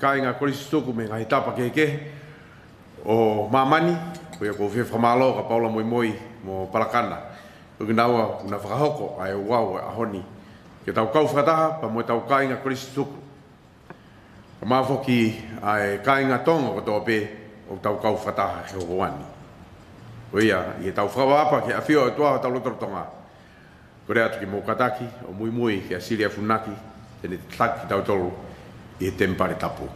kainga korisi tōku me ngai tāpa keke o Mamani, ko ia kōwhia whamalo ka Paula Moimoi mō Palakana. Uki nāua una whakahoko a e wāua a honi. Ke tau kau whakataha, pa mō tau kainga korisi tōku. Ka māwhoki a e kainga tōngo ko tō pē o tau kau whakataha he o wani. Ko ia, i e tau whakawapa ke a whio e tuaha tau lotorotonga. Ko rea tuki mō kataki, o Moimoi ke a Siria Funaki, tēne tlaki tau tōru e tempare tapu.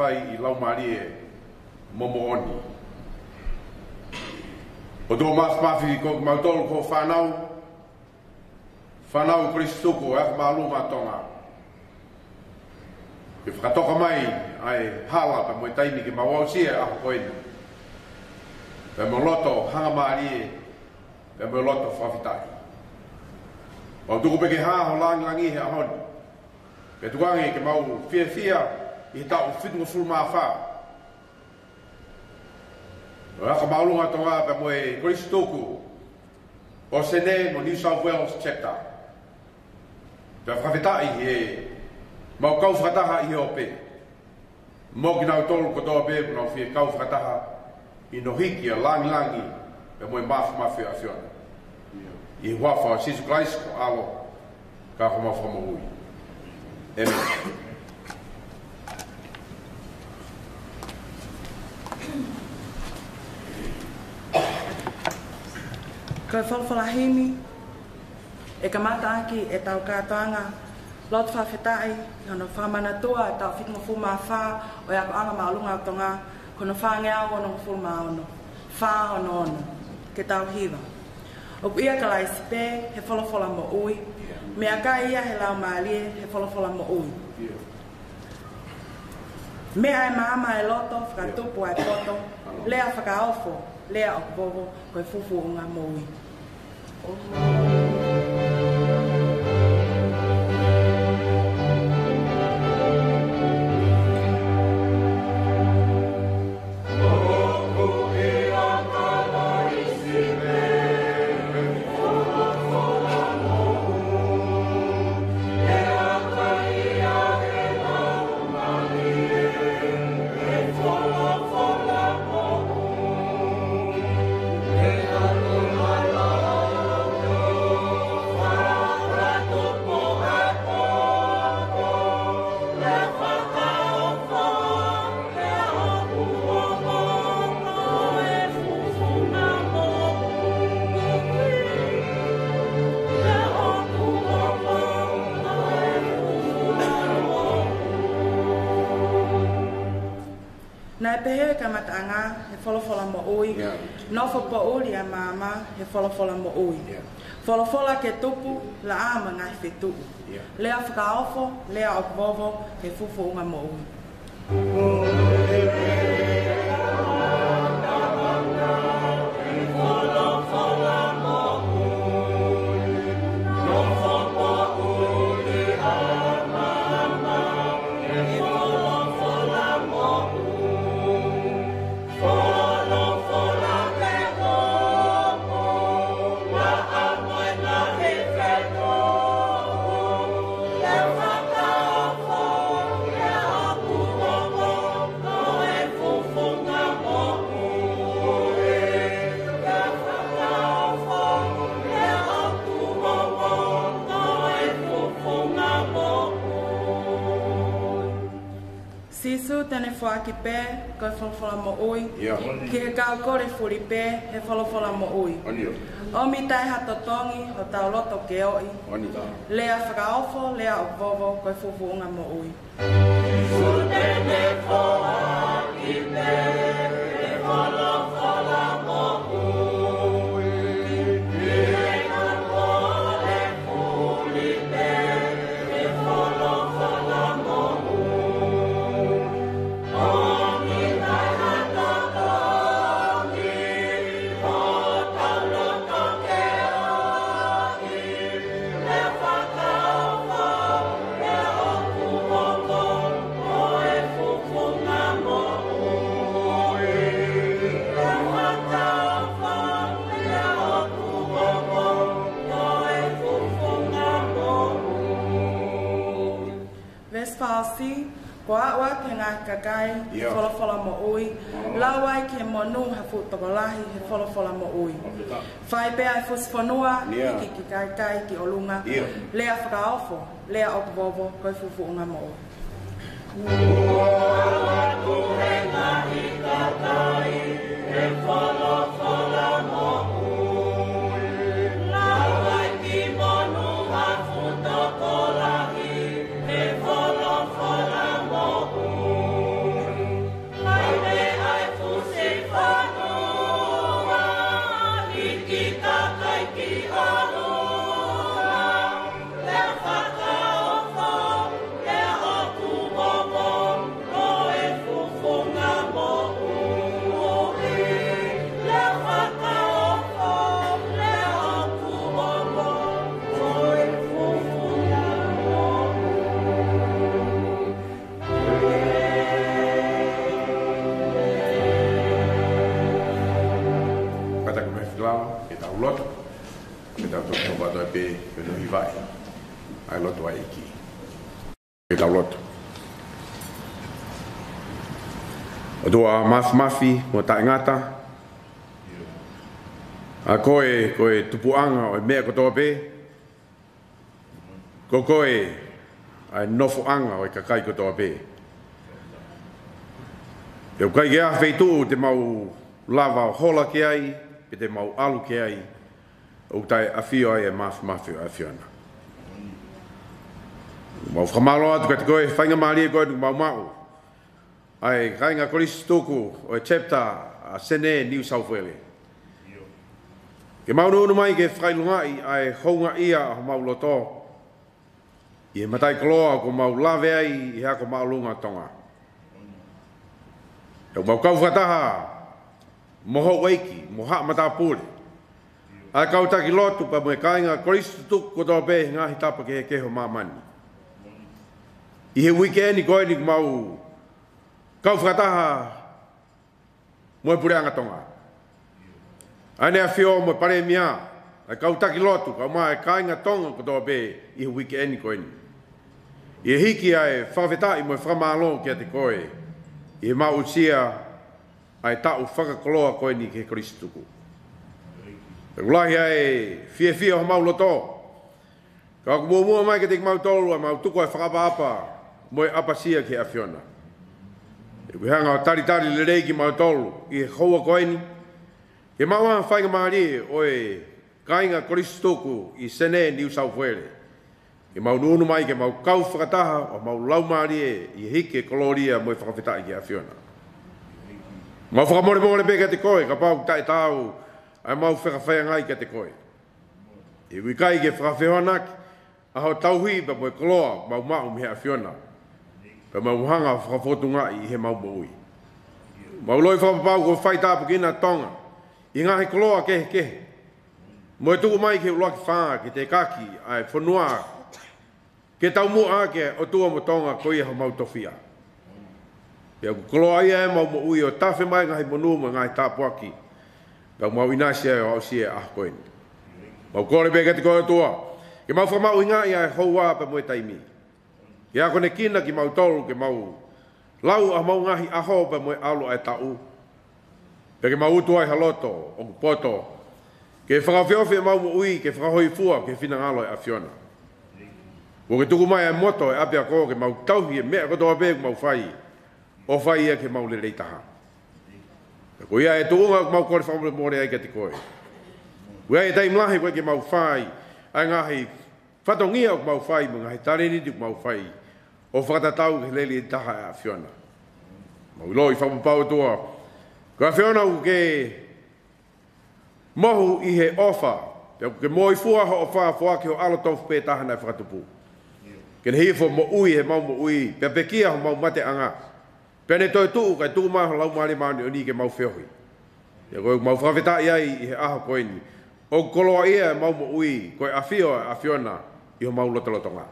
fai i lau marie momooni. O tō mās pāwhiri ko ki mautolo ko whanau, whanau kuri stuku e ako mālu mātonga. I e whakatoka mai ai hala pa mui taimi ki mawau sia ako koeni. Pe mō loto hanga marie, pe mō loto whawhitai. O tuku peke hā ho langi langi he ahoni. Pe tukangi ki mau fia fia, i ta o fitu sul ma fa ra ka balu ha toa pe moe kristoku o sene no ni sa vuel cheta pe fra vita i e ma o kau fra i o pe mo ki na tolu ko to pe no fi kau fra ta i no hiki a lang lang i pe moe ma fa ma fi a fiona i wa fa sis christ ko alo ka ko ma fa mo ui Amen. Kau fala-fala hemi, e kamata aki e tau katoanga, lot fa fetai, kono fa mana tua e tau fitmo fuma fa, o yako anga maulunga tonga, kono fa ngea wono fuma ono, fa ono ono, ke tau hiva. O ia ka kala isipe, he fala-fala mo ui, mea ka ia he lau maalie, he fala-fala mo ui. Mea e maama e loto, whakatupu e koto, lea whakaofo, lea o kovo, koe fufu o ngā mōi. 哦。falafola mo oi. Yeah. Falafola ke tupu la ama ngai fetu. Yeah. Lea whakaofo, lea okvovo, ke fufo unga mo oi. Oh, whaki pē, kai e whalawhala mo oi. Ki he kau kore furi pē, he whalawhala mo oi. O mi tai hata tongi, o tau loto ke oi. Lea whakaofo, lea o vovo, kai e whuwhuunga mo oi. Sūtene whalawhala. whakakai, yeah. he wholawhala mo oi. Oh. Lawai ke mo nu ha fōtoko lahi, he wholawhala mo oi. Whai pē ai fōs whanua, yeah. ki ki kai kai ki olunga. Yeah. Lea whakaofo, lea oku wawo, koi fufu unga mo oi. Mua wa kuhenga i tatai, he wholawhala mo oi. lotu me ta to to bata pe pe no vai ai lotu ai ki e ta lotu do a maf mafi mo ta ngata a koe koe tupuanga o me ko to pe ko koe ai nofo anga o kakai ko to pe Eu kai ge afeitu te mau lava hola ki ai, pe te mau alu ke ai o tai afio ai e maf mafio afio ana. Mau whamalo atu ka te koe, whainga maari e koe nuk mau mau. Ai, kainga koris tōku o e chepta a Sene, New South Wales. Ke mau nuunu mai ke whailunga i ai hounga ia o mau loto. I e matai kloa ko mau lavea i hea ko mau lunga tonga. Eu mau kau whataha, moho waiki, moha mata pole. Ai kau lotu pa mwe kainga, koristu tuk koto pe ngā hitapa ke he keho mamani. I he weekend i koe ni mau kau whakataha mwe pureanga tonga. Ai nea whio mwe pare mia, ai kau lotu pa mwe kainga tonga koto pe i he weekend i koe ni. I he hiki ai whawhetai mwe whamalo kia te koe, i he mau tia ai ta u faka koloa koe ni ke Kristuku. Te kulahi ai fie fie ho maulo tō. Ka ku mua mai ke te kumau tōlua, mau tuku ai whakapa apa, moe apa sia ke afiona. E kui hanga tari tari le rei ki mau tōlu, i he koua koe E Ke maua whainga maari oe kainga Kristuku i sene ni usau fuere. Ke nuunu mai ke mau kau whakataha o mau lau maari i hike koloria moe whakawhetai ke awhiona. Amen. Ma fuka mole mole pe kete koe, kapau pau kai tau, ai mau whika whaia ngai kete koe. E wikai ke whika whewa naki, aho tauhi pa moe koloa, mau mau mihe a fiona. Pa mau hanga whika whotu ngai i he mau mui. Mau loi whika pau ko fight up ki ina tonga, i ngahi ke ke, kehe. tu tuku mai ke uloa ki whanga ki te kaki, ai whanua, ke tau mua ake o tua mo tonga koi ha mau tofia. E ku kloa ah ia ma mo uio ta fe mai ngai mo nu ngai ta po aki. Ga ma wina sia o sia a koin. Ma ko le pe ko tua. Ke mau fa ma uinga ia ho wa pe mo tai mi. Ia ko kina ki mau tolu ke mau lau a ma ngai a ho pe mo alo e ta u. Pe ke mau u tua ha o poto. Ke fa ka fio fe ui ke fa ho i fu ke fina alo e a fiona. Ko ke tuku mai e moto e apia ko ke mau tauhi hi e me ko to pe ma fai. Ia o fai ia ke maule rei taha. E koe ia e tūnga mau kore whaumre mōre ai ka te koe. Koe ia e tai mlahi koe ke mau fai, ai ngahi whatongia o mau fai, mga hei tareni tuk mau fai, o whakatatau ke lele i taha a Fiona. Mau loi whaumpau tua, koe a Fiona u ke mohu i he ofa, te ke moi fua ho o whaa fua ke o alotofu pē taha whakatupu. Ke ne hifo mo ui he mau mo ui, pia pekia ho mau mate anga. Pene toi tuu, kai tuu maa lau maa ni maa ni ke mau fehoi. Ja koi mau fafeta iai i he aho koi ni. O koloa ia mau mo ui, koi afio e afio na i ho mau lotelo tonga.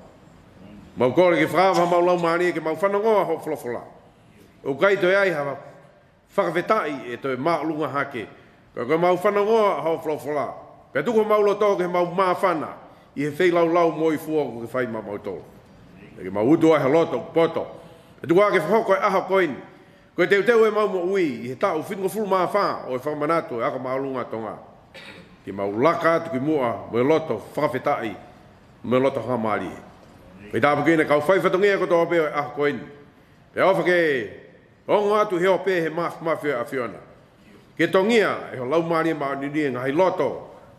Mau kore ki whaava mau lau maa ni ke mau whanongoa ho flofola. O kai toi ai hawa fafeta i e toi maa lunga hake. Koi koi mau whanongoa ho flofola. Pe tuko mau loto ke mau maa whana i he whei lau lau moi fua ko ke whai mau mau tolo. Ke mau utu ai he loto, Poto. Atu wā ke whakau e koe aha koin. Koe teo teo e maumo ui, i he tau whingo furu maa fa, o e whamanato e aka maalunga tonga. Ki mau laka atu ki mua, mo e loto whakawhetai, mo e loto whamari. Koe tāpu kina kau whaifatongia koto ko o e aha koin. Pe awha ke, ongo atu he ope he maa whamawhia a whiona. Ke tongia e ho lau maari e maa nini e ngai loto,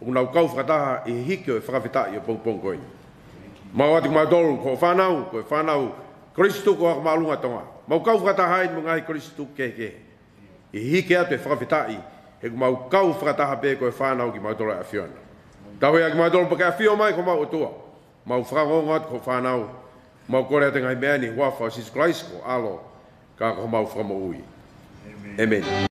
o unau kau whakataha e hiki o e whakawhetai o pongpong koin. Mau atu mai tolu, koe whanau, koe whanau, koe whanau, Kristu ko ak malunga tonga. Mau kau fata hai mga i Kristu keke. I hike atu e whakawhita i. mau kau fata ha pe ko e whanau ki mautora a fion. Tau e ak mautora pake a fion mai ko mau utua. Mau ro atu ko whanau. Mau kore atu ngai mea ni huafa o Jesus Christ ko alo. Ka ko mau whamo ui. Amen. Amen.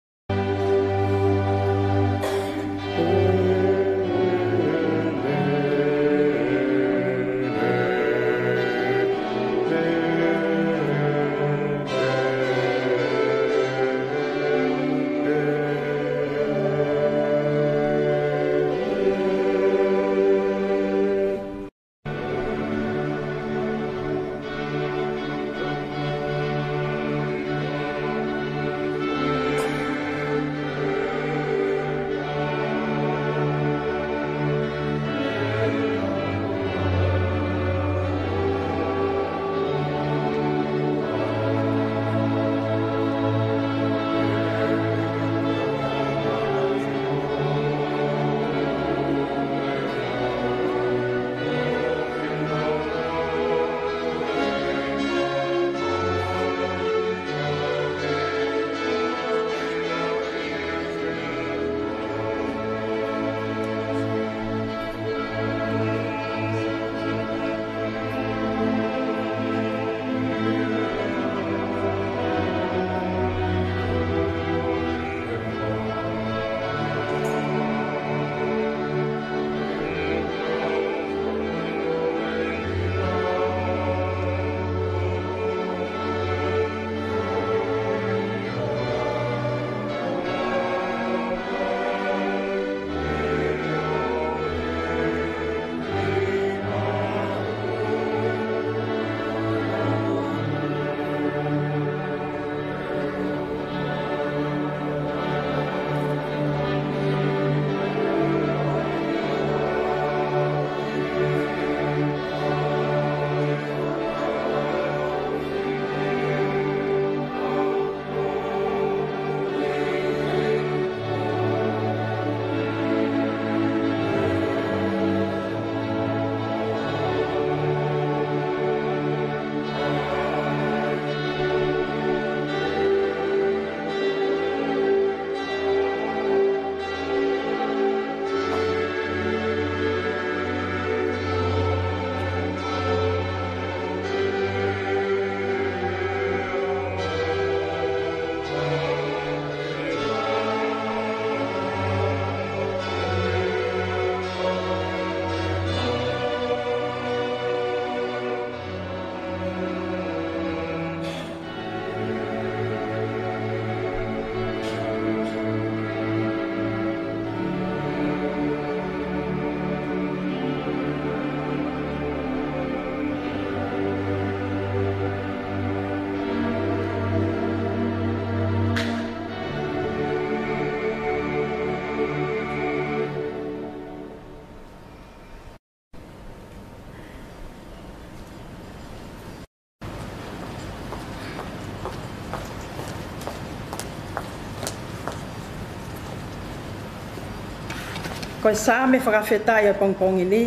koe sāme whakawhetai o Pongpongi ni,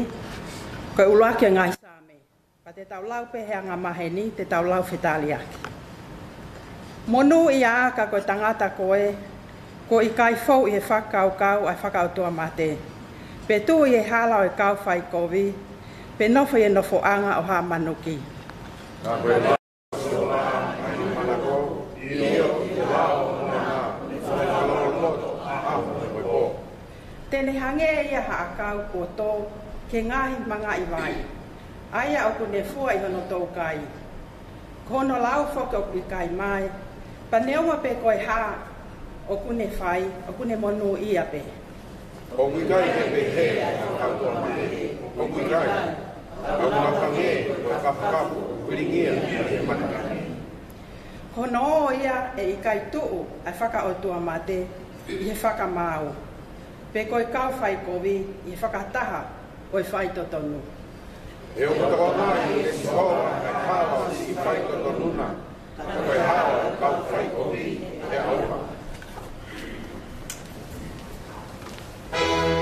ko uluake ke ngai sāme. Pa te tau lau pehea ngā mahe ni, te tau lau whetali Monu ia ka koe tangata koe, ko i kai fau i he whakau kau ai whakau tua mate. Pe tū i he halau i kau whai kovi, pe nofo i e fo anga o ha manuki. tele hange e ia ha akau ko tō ke ngāhi manga i wai. Aia oku ne fua i hono tōu kai. Kono lau whoke oku i kai mai, pa neoma pe koe hā oku ne whai, oku ne monu i a pe. O mui kai he pe he, akau tō mai he, o mui kai, na mā whange, o kapu kuringia, he manaka. Hono o ia e i kai tuu, ai whaka o tua mate, i he whaka māu pe koe kau whai kowi i whakataha o i whai to tonu. E o kato wana i e si hoa e ka i whai to tonuna, ka koe hawa o e kau whai kowi e aua. Thank you.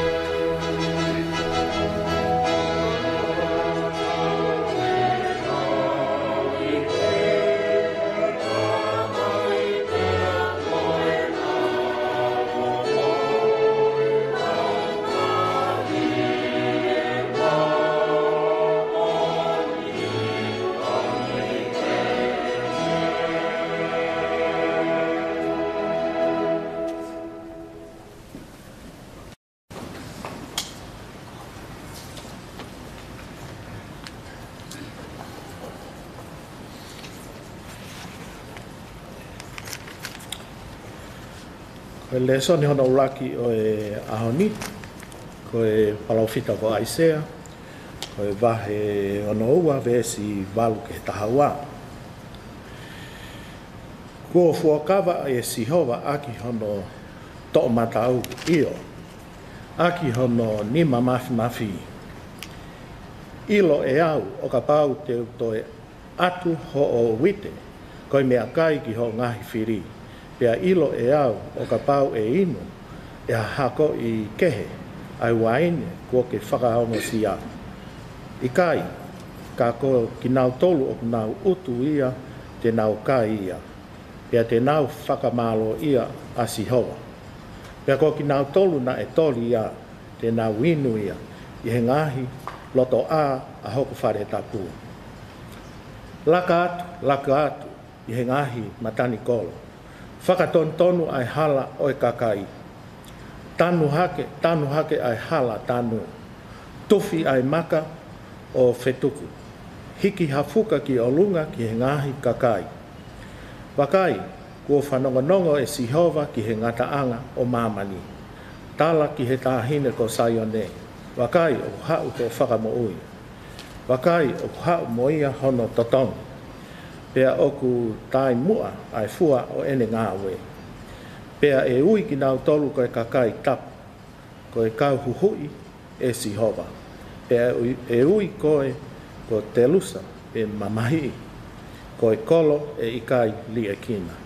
le so ni hono uraki o e ahoni ko e palau fita ko aisea ko vahe ono ua vesi valu ke tahaua ko fuakava e si hova aki hono to mata au io aki hono ni mafi mafi ilo e au o ka pau te to atu ho o wite ko me akai ki ho ngahi firi pea ilo e au o ka pau e inu e a hako i kehe ai waine kua ke whakaono si a. I kai, ka ko ki nau tolu o nau utu ia te nau kai ia pea te nau whakamalo ia a si hoa. Pea ko ki nau tolu na e toli ia te nau inu ia i he ngahi loto a a hoku whare tapu. Laka atu, laka atu i he ngahi matani kolo tonu ai hala oi kakai. Tanu hake, tanu hake ai hala tanu. Tofi ai maka o fetuku. Hiki hafuka ki o lunga ki he ngahi kakai. Wakai, kua whanongonongo e si hova ki he ngata anga o mamani. Tala ki he tahine ko sayone. Wakai, o hau ko whakamo ui. Wakai, o hau moia hono totongu pea oku tai mua ai fua o ene ngā we. Pea e ui ki nau tolu koe kakai tap, koe kau huhui e si hova. Pea e ui koe ko telusa e mamahi, koe kolo e ikai li e kina.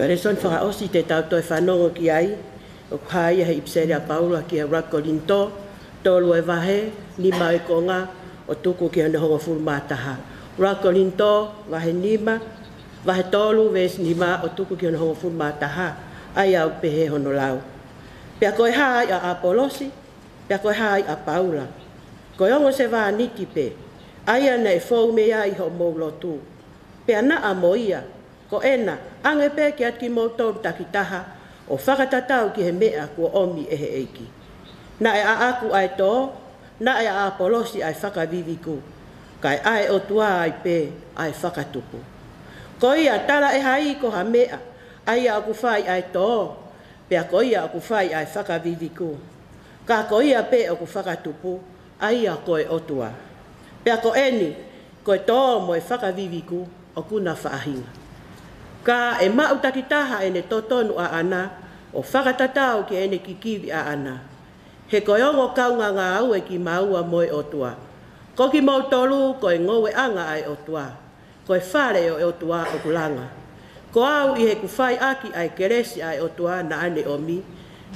Ko ere son whaka osi te tau toi whanongo ki ai, o kai e a hei psere a paula ki a rako linto, tolu e vahe, ni mai konga, o tuku ki ane hongo fulmataha. Rako linto, vahe nima, vahe tolu, ves nima, o tuku ki ane hongo fulmataha, ai au pehe hono lau. Pea koe hai a apolosi, pea koe hai a paula. ko ongo se ni niti pe, ai fo e fau mea iho moulo tu. Pea na amoia, ia, ko ena ange pe ki ati mo to takitaha o fagata tau ki he mea ko omi ehe eiki na e a aku ai to na e a polosi ai faka kai ai o tua ai pe ai faka tupu ko ia tala e hai ko ha mea ai a ku fai ai to pe a ko ia ku fai ai faka ka ko ia pe o ku faka tupu ai a ko o tua pe a ko eni ko e to mo e faka viviku o kuna faahinga ka e mau takitaha e ne totonu a ana, o whakatatau ki e ne kikivi a ana. He koe ongo kaunga ngā au e ki maua moe o tua. Ko ki mau tolu, ko e ngowe anga ai o tua. Ko e whare o e o tua o kulanga. Ko au i he kuwhai aki ai keresi ai o tua na ane o mi.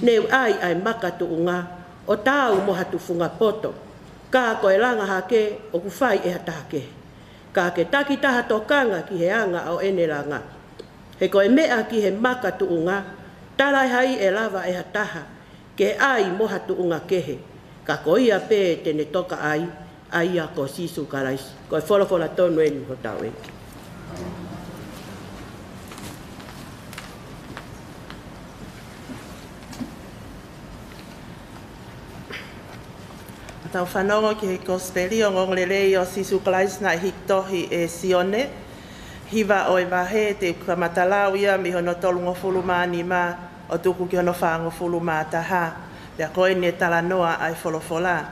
Neu ai ai makatu unga, o tau moha funga poto. Ka ko e langa hake, o kuwhai e hatake. Ka ke takitaha tokanga ki he anga o ene langa he koe mea ki he maka tuunga, tarai hai e lava e hataha, ke ai moha tuunga kehe, ka koe a pē tene toka ai, ai a ko sisu karaisi. Koe wholofola tonu enu ho tau enu. Tau whanongo ki he kospeli o ngong lelei o sisu karaisi na hiktohi e sione, hiva o i mahe te kamatalau ia mi hono tolu ngō fulu mā ni mā o tuku ki hono wha ngō fulu mā taha. Pea koe ne tala ai folofola.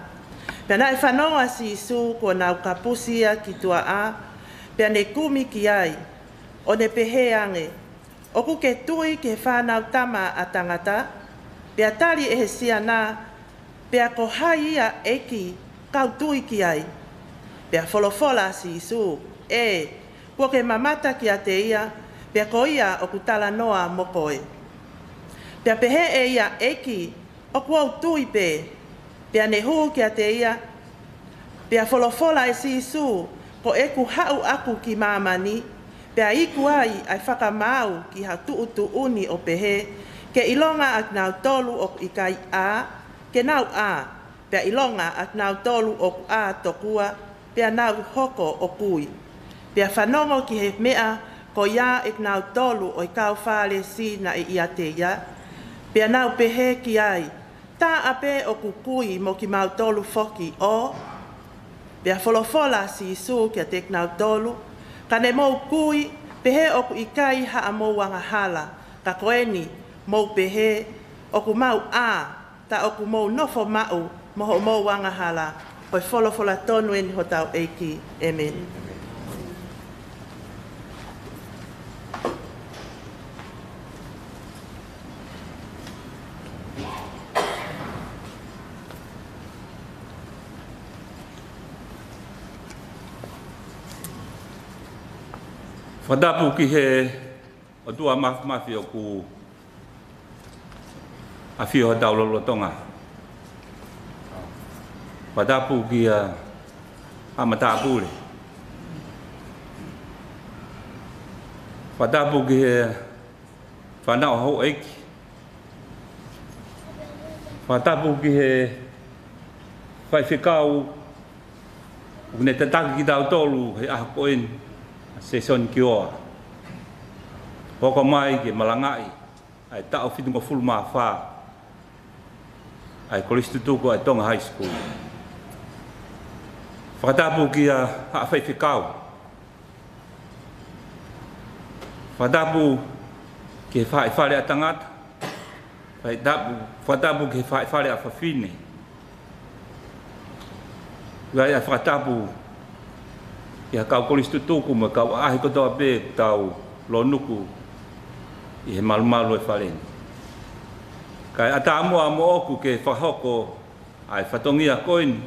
Pea nai whanoa si isu ko nau kapusia ki tua a, pea ne kumi ki ai, o ne pehe ange, o ku ke tui ke whanau tama a tangata, pea tari ehe sia nā, pea ko hai ia eki kau tui ki ai. Pea folofola si isu, e, po ke mamata ki a te ia, pia ko ia o kutala noa mokoe. Pia pehe e ia eki o kuau tui pe, pia ne huu ki a te ia, pia folofola e si isu, ko eku hau aku ki mamani, pia iku ai ai whakamau ki ha tuutu uni o pehe, ke ilonga at nau tolu o ikai a, ke nau a, pia ilonga at nau tolu o a tokua, pia nau hoko o kui. Pea whanongo ki he mea ko ia e nau tolu o i kau whale si na i e ia te ia. Pea nau pehe ki ai, ta ape o kukui mo ki mau tolu foki o. Pea wholofola si isu ki a te nau tolu, ka ne mou kui pehe o ku ikai ha a mou wanga hala, ka koeni mou pehe o ku mau a, ta o ku mou nofo mau mo mou wanga hala, oi wholofola tonu eni ho tau eiki. Amen. whanapu ki he o tua mafi o ku a fio ha tau lolo tonga. Whanapu ki a a mata apure. Whanapu ki he whanau hau eiki. Whanapu ki he whaifikau Ne te taki ki tau tolu, he aha koeni se son kioa. Hoko mai ke malangai, ai tau fitunga full maa whaa, ai kolistu tuku ai tonga high school. Whakatapu ki a haawhai whikau. Whakatapu ke whae whare a tangata, whakatapu ke whae whare a whawhine. Gai a whakatapu ke i ha kau kolis tutuku ma kau ahi koto a pē tau lo nuku i he malu malu e whareni. Kai ata tā mua mo oku ke whahoko ai whatongi a koini.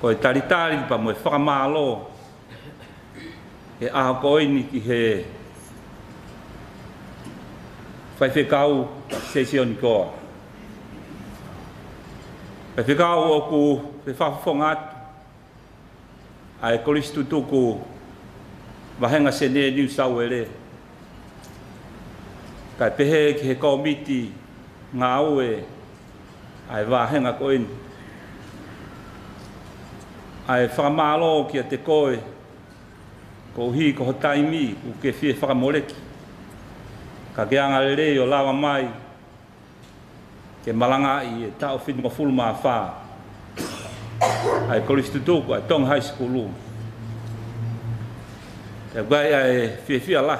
Koe tari tari pa mo e whakamalo he aha koini ki he whai whekau sesion koa. Whai whekau oku whai whafafong atu ai kolis tu tu ku wahenga se ne ni sa wele ka pehe ki he ko miti nga oe ai wahenga ko in ai whamalo ki a te koe ko hi ko hotai mi u ke fie whakamoleki ka ke anga lere o lawa mai ke malanga i e tau fitu ma a whaa ai college to talk ai tong high school room ta bai ai fi fi ala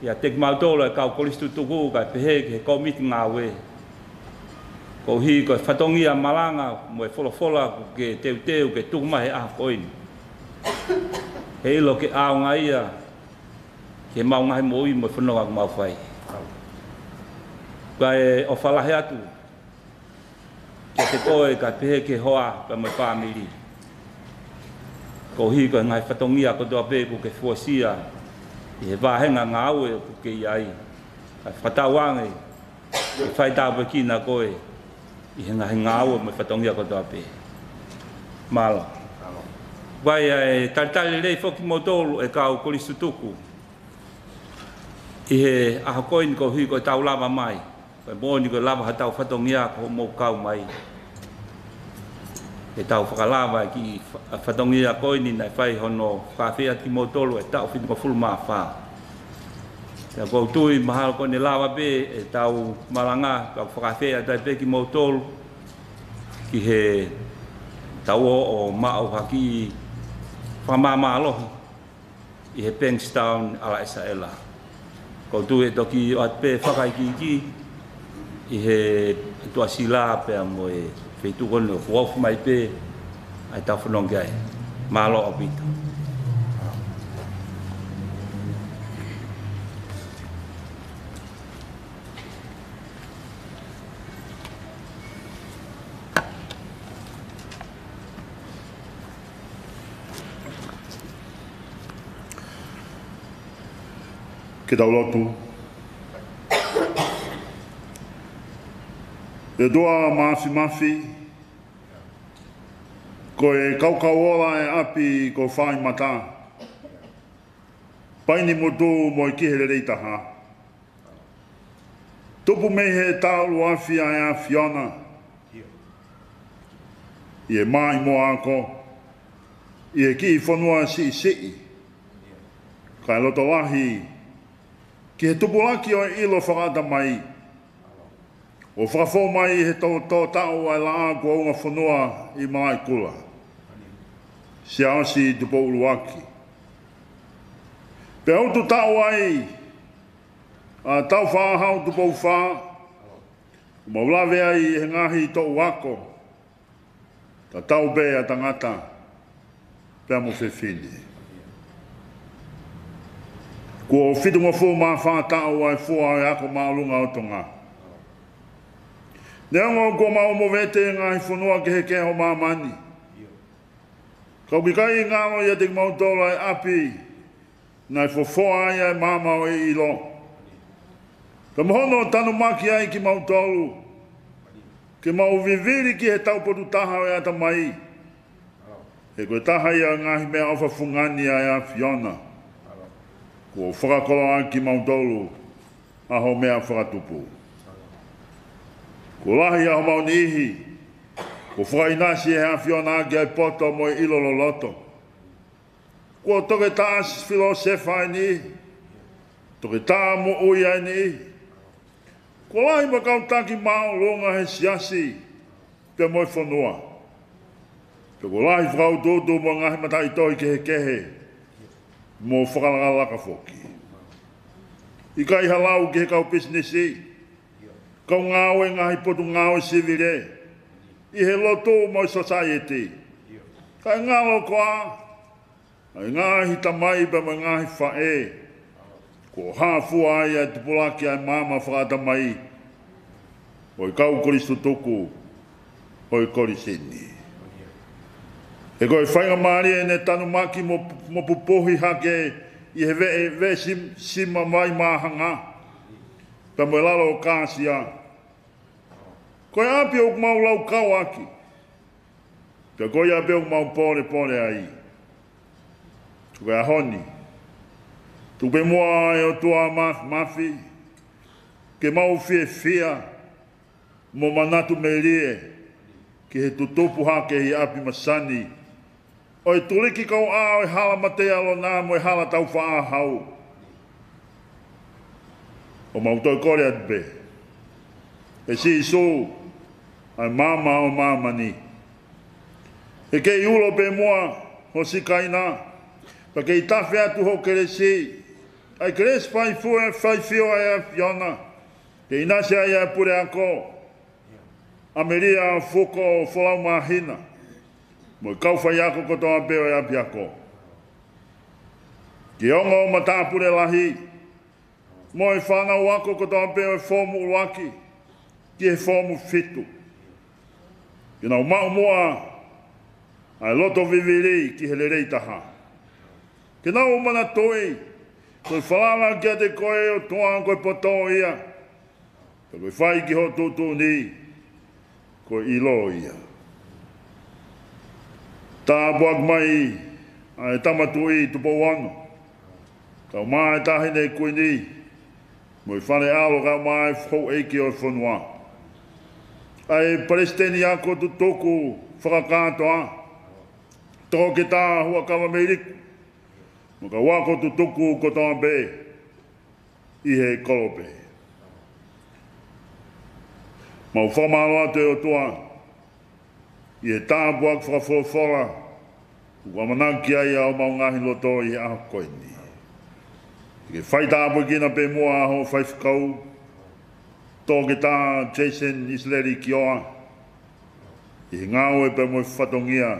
ya tek mal to la ka college to talk ka pe he ke ko mit nga we ko hi ko fatongi a malanga mo e folo folo ke te te ke tu mai a koin hei lo ke au nga ia ke ma nga mo i mo fono ka mau fai ka o fala he atu ka te koe ka pehe ke hoa ka mai whamiri. Ko hi ko ngai whatongia ko doa ko ke fuasia i he wāhenga ngā aue o puke i ai. Ka whatawangi i whaitāpa ki nā koe i he ngai ngā aue mai whatongia ko doa pēpū. Mālo. Wai e taritari rei whoki motoru e kāu kulisu tuku. I he aha koini ko hui ko tau lava mai. Pai mōni ko lava ha tau whatongia ko mō kāu mai e tau whakalawa ki whatongi a koi ni nai whai hono whawhia ki motolo e tau whitunga full maa whā. Tā kou tui mahalo kone lawa pē e tau maranga kau whakawhia tai pē ki motolo ki he tau o mao haki whamama alohi i he Bankstown ala esa ela. Kou tui e toki o at whakai ki ki i he tuasila pe amoe feito kon no fo fu mai pe ai ta fu long gai malo opit Kita ulang tu te doa maasi mafi, ko e kaukauola e api ko whai mata. Paini mo tō mo i kihere reitaha. Tupu mei he tālu afi ai e a Fiona. I e mai mo ako. I e ki i whanua si i si Kai loto wahi. Ki he tupu laki o i ilo whakata mai. Kai O whakafo mai he tau tōtao ai la kua unga whanua i mai kula. Si aosi i tupo uruaki. Pe autu tau ai, a tau wha hau tupo uwha, maulawe ai he ngahi i tō wako, ta tau be a tangata, pe amu whewhini. Kua o whitunga fō mā whā tau ai fō ai ako mālunga o tō ngahi. Nea ngō kua mau mo vete ngā i whunua ke heke o mani. Ka ui kai ngā o ia te mau tōla e api, ngā i whuwhoa ai ai māma e ilo. Ka mohono tanu maki ai ki mau tōlu, ke mau viviri ki he taupotu taha o e ata mai. He koe taha ia ngā hi mea awha whungani ai a Fiona. Ko whakakoloa ki mau tōlu, aho mea whakatupu. mea whakatupu. Ko lahi a hama unihi, ko whai nasi e hea fio agi ai poto mo i ilo lo loto. Ko toke taa si filo sefa ai ni, toke taa mo ui ai ni. Ko lahi ma kautaki mao longa he siasi, te moi whanua. Te ko lahi whau dodo mo ngahi matai tohi kehe kehe, mo whakalanga laka foki. Ika iha lau kehe kau pisnesi, kehe pisnesi kau ngāo e ngāi potu ngāo si vire, i he loto mo i society. Kai ngāo koa, a, ai ngāhi tamai pa mai ngāhi whae, ko hāfu ai ai tupulaki ai māma whakata mai, o i kau koristu tuku, o i korisini. E koe whainga maari e ne tanu maki mo, mo pupohi hake i he ve, e sima mai maahanga. Tamo e lalo o Tamo e lalo o kāsia. Koe api au kumau lau kau aki. Pia koe api au kumau pone pone ai. Tukai ahoni. Tupe mua e o tua maf, mafi. Ke mau fie fia. Mo manatu me rie. Ke he tutupu hake hi api masani. Oi tuliki kau a oi hala mate alo na mo i e hala tau faa hau. O mau mautoi kore atpe. E si isu. So ai mama o mama ni. E ke iulo pe mua ho si kaina, pa ke i tawhi atu ho keresi, ai keresi pai fu e fai fio ai a fiona, ke ina se ai a pure ako, a meria a fuko o folau mahina, mo i kau fai ako koto a peo e a piako. Ke onga o mata pure lahi, mo i whanau ako koto a peo e fomu uaki, ki e fomu fitu. Fomu fitu you know mau moa a lot of vivere ki hele rei taha ke na o mana toi ko falama ke te koe o toa ko poto ia ko koe fai ki ho tu tu ni ko ilo ia ta buak mai a e tamatu i tu po wanga ka o maa e tahine koe ni mo i fane alo ka o maa e fho eiki o fonua ai palestini a ko tu toku fraka to a to ke ta hua ka me ri mo ka wa ko tu toku ko ta be i he kolobe mo fo ma wa te o to a i e ta bo ak fra fo fo la wa mana ki ai a ma nga hilo to i a ko ni ke fai ta bo ki na be mo a ho fai fkau Tō ki tā Jason Isleri ki oa. I ngā oe pe moe whatongia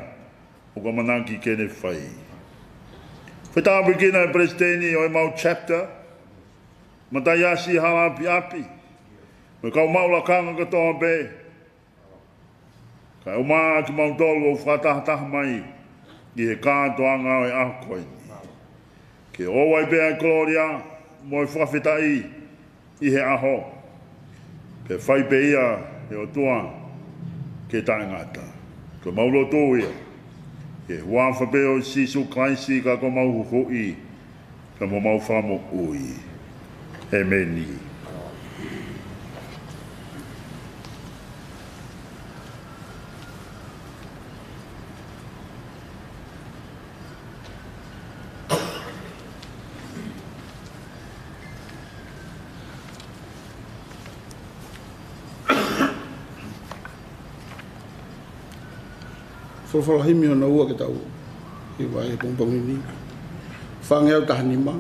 o ka manaki kene whai. Whetā pikina e presteni o e mau chapter. Ma tai asi hala api api. Me kau maula kanga katoa pe. Ka e umaa ki mau tolu o whatahatah mai. I he kātoa ngā oe ahkoini. Ke owai pe a gloria moe whawhetai i pe a gloria moe whawhetai i he aho ke fai pe ia e o tua ke tae Ko maulo tō ia. E hua whapeo si su klaisi ka ko mau hoko i. Ka mo mau whamo ui. Amen. Amen. fulfulla himi on ua ke tau i wa e pung pung ini fang e uta hanima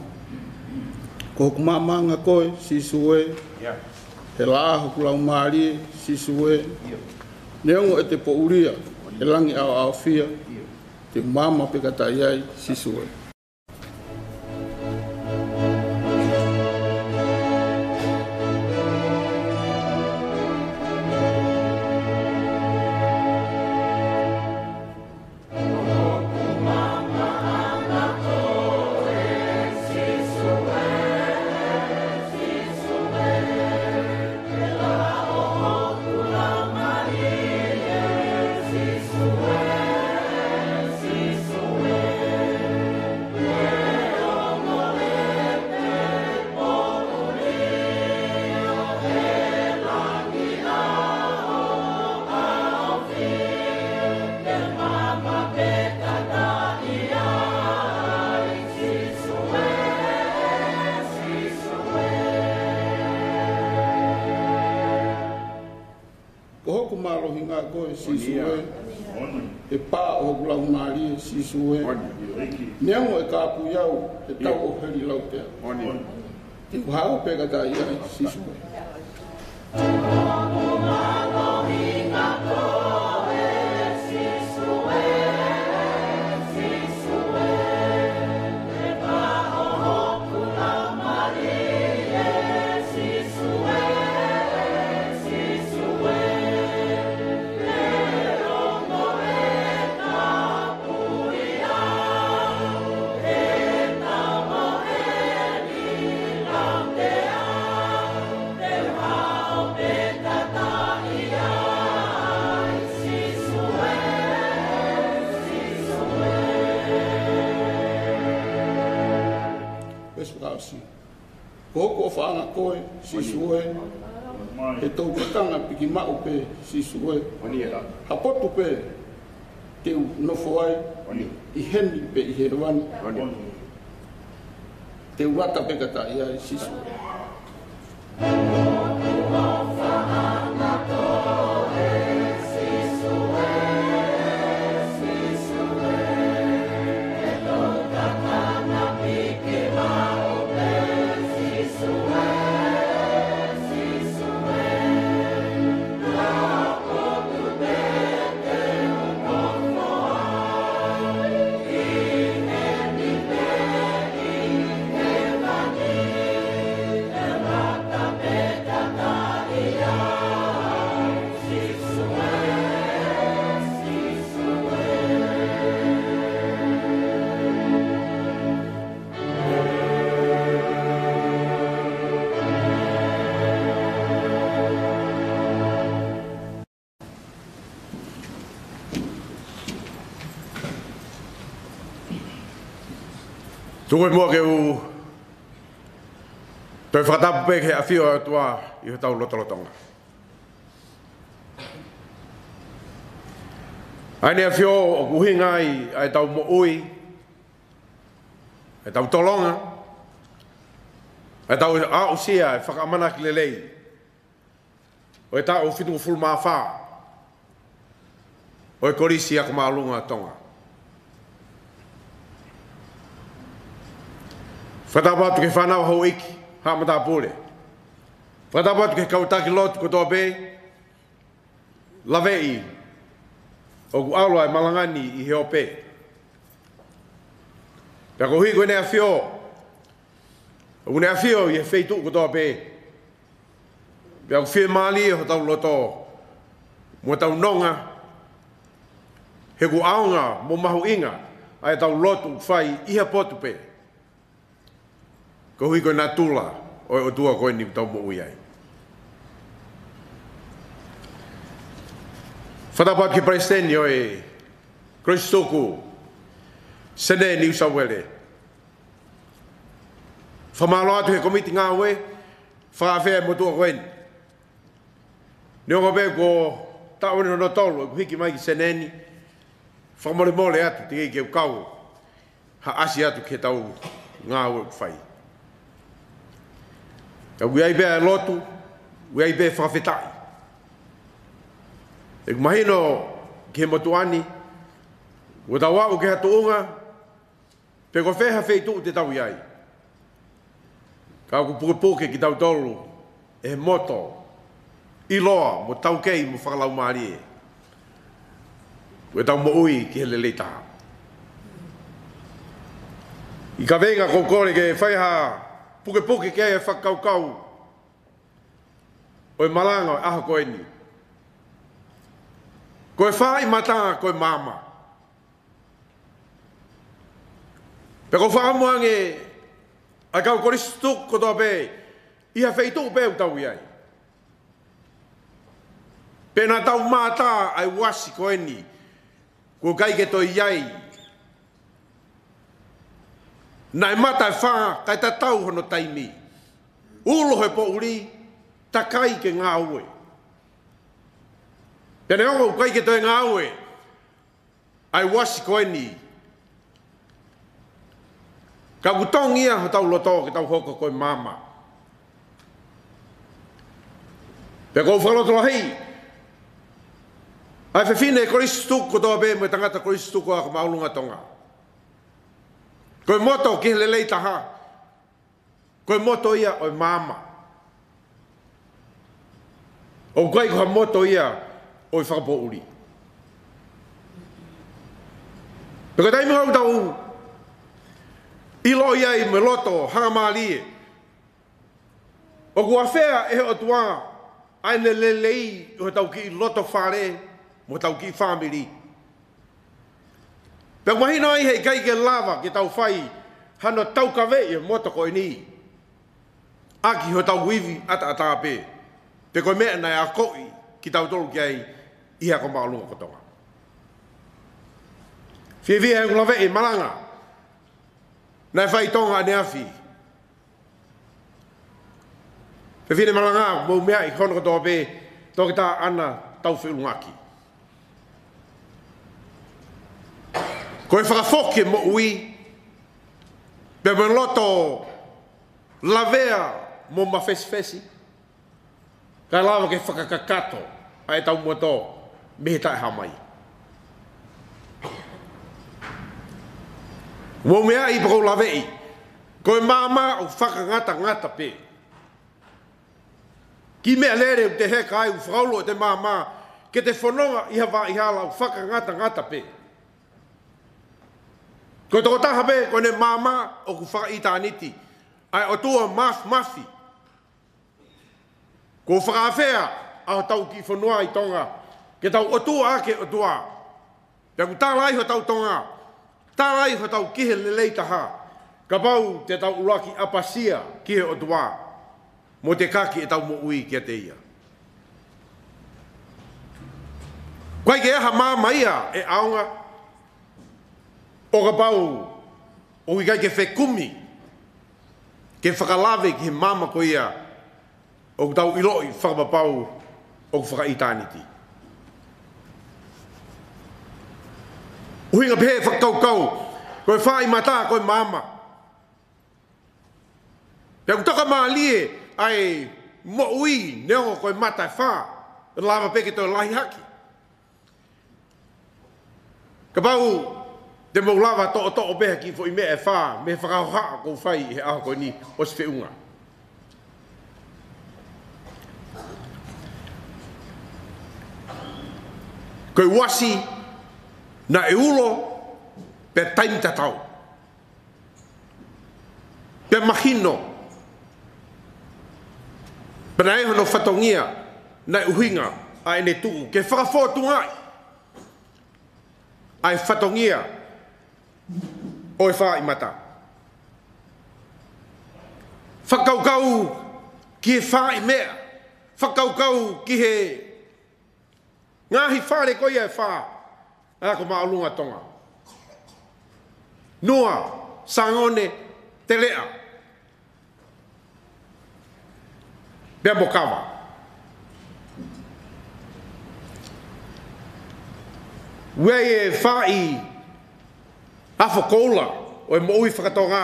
ko ku ma ma nga koi si suwe ya te la ho ku la umari si suwe ne ngo e te po uria e langi au au fia te mama pe kata yai si suwe Tem o Raul, pega daí, a gente se junta. sisue e tou kakanga piki mao pe sisue e hapotu pe te u nofo ai i heni pe i heruani te u wata pekata i ai Tu ko mo ke u Tu fata pe ke afio tua i ta u lotolo tonga. Ai ne afio o ku hinga i ai ta u mo ui. Ai ta u tolonga. Ai ta u a u sia e faka mana ki lelei. Oi e ta u fitu fulma fa. Oi e korisi ak ma lunga tonga. Whatapa tu ke whanau hau iki, hamata pule. Whatapa tu ke kautaki lotu ko tō bei, lavei, o ku aloa e malangani i heo pe. Pea ko hui koe nea fio, o ku nea fio i he feitu ko tō bei. Pea ku fie maali e ho tau loto, mua tau nonga, he ku aonga mo mahu inga, ai tau lotu fai iha potu pei. Ko hui koe nā tūla, o o tūa koe ni tau mo'u iai. Whatapa ki praisteni oi, Kroistoku, Sene ni usawele. Whamalo atu he komiti ngā we, whaafea mo tūa koe ni. Ni ongo pe ko tāwane no tolu, e ko hiki mai ki sene ni, whamore mole atu, tīkei keu kau, ha asi atu ke tau ngā we whaii. Ka wi ai bea lotu, wi ai bea whawhetai. E kumahino ke motuani, o tawa o ke hatu unga, pe ko feha feitu te tau iai. Ka ku pukepuke ki tau tolu, e moto, i loa, mo tau kei, mo whakalau maari e. Koe tau mo ui ki hele leitaha. I ka venga kou kore ke whaiha, puke puke ke e whakau kau. Oi malanga, aho koe ni. Koe whai matanga koe mama. Pe ko whaa muange, a kau kori stuk ko toa pe, i ha feitu pe u tau iai. Pe tau mātā ai wasi koe ni, ko kai to iai, Na e mata kai ta tau hono taimi. Ulo he po uri, ta kai ke ngā ue. Pene onga kai ke toi ngā ue, ai wasi koe ni. Ka kutong ia ho tau lotoa ke tau hoko koe mama. Pe kou whalotoa hei, ai whewhine e koristu tuku toa bē mo tangata koristu tuku a ka maulunga tonga. Pe Koe moto ki le lei taha. Koe moto ia o mama. O koe koe moto ia o i whakapo uri. Pe koe taimi hau tau. Ilo ia i me loto hanga maali e. O kua whea e o tuanga. Aine le lei o tau ki loto whare. Mo tau ki whamiri. Mo tau ki whamiri. Pe kwa hino ai hei kai ke lava ki tau whai hana tau ka e mota koe ni. Aki ho tau wivi ata a tāpe. Pe koe mea nai a koi ki tau tolu ki ai i hako maalunga kotoa. Fie vi hei kula vei e malanga. Nai whai tonga ane afi. Pe vi ne malanga mou mea i hono kotoa pe tokita ana tau whiulungaki. ko e whakafoke mo ui pe me loto lavea mo ma fesifesi ka lava ke whakakakato a e tau mua tō mehe tae hamai mo mea i pakau lavei ko e mama u whakangata ngata pe ki mea lere u te heka ai u whakaulo e te mama ke te whanonga i hawa i hala u whakangata ngata pe ngata pe Ko tō taha pe, ko ne māma o ku whaka i tāniti. Ai o tua maf mafi. Ko whakawhea a ho tau ki whanua i tonga. Ke tau o tua ake o tua. Pea ku tālai ho tau tonga. Tālai ho tau kihe lelei ha. Ka pau te tau uraki apasia kihe o tua. Mo te kaki e tau mo ui kia te ia. Kwaike eha māma ia e aonga. ia e aonga o ka pau o i kai ke whekumi ke whakalawe ki he māma ko ia o ka tau iloi whakapapau o ka whakaitaniti. Uhinga pehe whakau kau, koe whai mata, koe mama Pea ku taka maalie ai mo ui ko koe mata e whā, lava peke tau lahi haki. Ka pau, de mo lava to to e o beki fo me e fa me fa ka ha ko fai a ko ni os fe unga ko wasi na e ulo pe taim ta tau pe mahino Pernah no fatongia na e e uhinga ai ene tu ke fa fo tu ai ai fatongia o fa i mata. Whakaukau ki he whaa i mea. Whakaukau ki he ngāhi whāre koi e whaa. Ara ko maalunga tonga. noa sangone, telea lea. Bea bokawa. Wea e whaa i Afo koula, o e mohi whakatau ngā.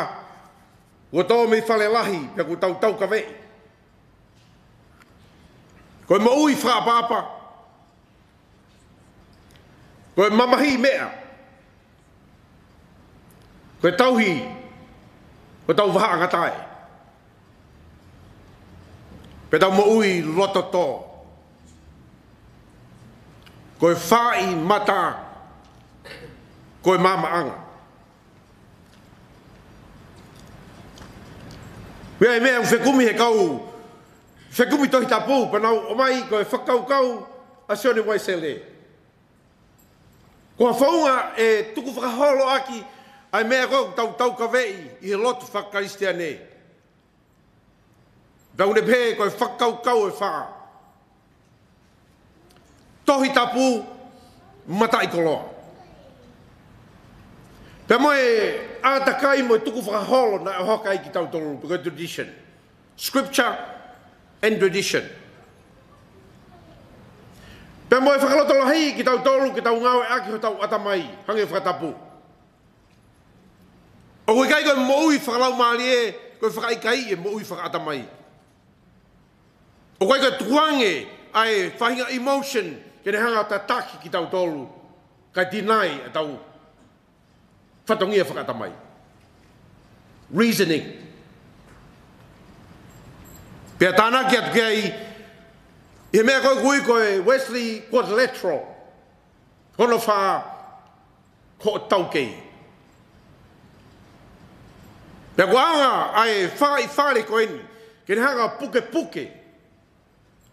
Ua tō mei whale lahi, pia ku tau tau ka vei. Ko e mohi whakapapa. Ko e mamahi mea. Ko e tauhi, ko e tau waha angatai. Pia tau mohi loto tō. Ko e whai mata, ko e mama anga. Me ai me fe kumi he kau. Fe kumi to hita pu, pa na o mai ko e fa kau a se ni wai sele. Ko fa unga e tuku fa holo aki ai me ko tau tau ka vei i he lotu fa kristiane. Da une pe ko e fa kau kau e fa. To hita mata i ko lo. Pe mo e a takai mo tuku fa holo na ho kai ki tau tradition scripture and tradition pe mo fa e lo tolo hi ki tau tolu ki tau aki tau atamai hange fa tapu o ko kai ko mo i fa lo mali e ko fa kai kai e mo i fa atamai o ko tuange ai fa hinga emotion ke ne hanga ta taki ki tolu ka dinai atau Whatongia whakata mai. Reasoning. Pea tāna ki atu kia i, mea koe kui koe Wesley Quadletro, kono wha ko o tau kei. Pea kua anga ai whai whare koe ni, ke ne hanga puke puke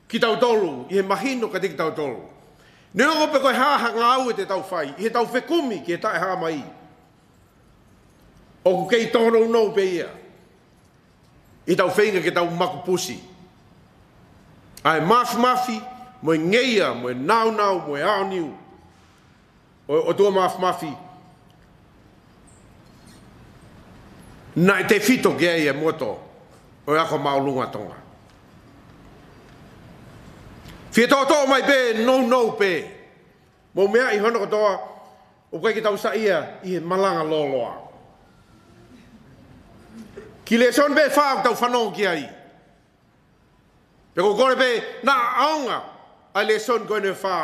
ki tau tolu, i he mahino ka te ki tau tolu. Nei ngopi koe hāhanga au e te tau whai, i he tau whekumi ki e tae mai i o ku kei tono no pe ia. I tau whenga ke tau maku pusi. Ai mafi mafi, moe ngeia, moe nau nau, moe aoniu. O, o tua mafi mafi. Na e te fito ke ai e moto, o e ako maulunga tonga. Fie tō tō mai pē, no no pē. Mō mea i hono katoa, o kai ki tau sa ia, i he malanga loloa. Lo ki le son be fa tau fa ki ai pe kore be na aonga a le son go ne fa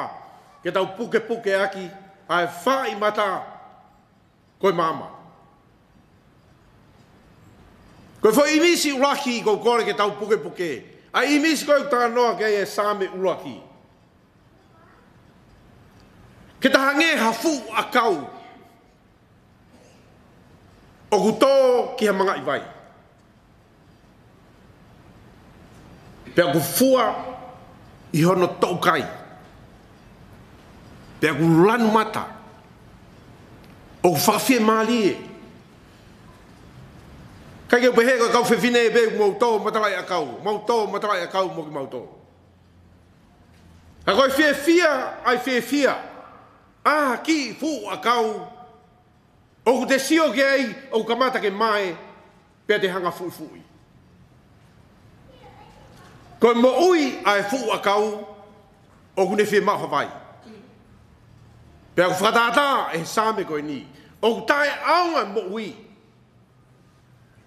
ke tau puke puke aki a fa e i mata ko mama ko fo i misi raki ko kore ke tau puke puke a i misi ko ta no ke e same uraki ke ta hange hafu a kau o guto ki ha manga i vai pe ku fua i hono tokai pe ku lan mata o fa fie mali ka ke pe ka fe fine e be mo to mata vai a kau mo to mata vai a kau mo ki mo to ka ko fie fia ai fie fia Ah, ki fu a kau o ku te sio ke ai o kamata ke mai pe te hanga fu fu ko mo ui ai e fu akau o kune fi ma hawai pe ko fratata e same ko ni o tai au mo ui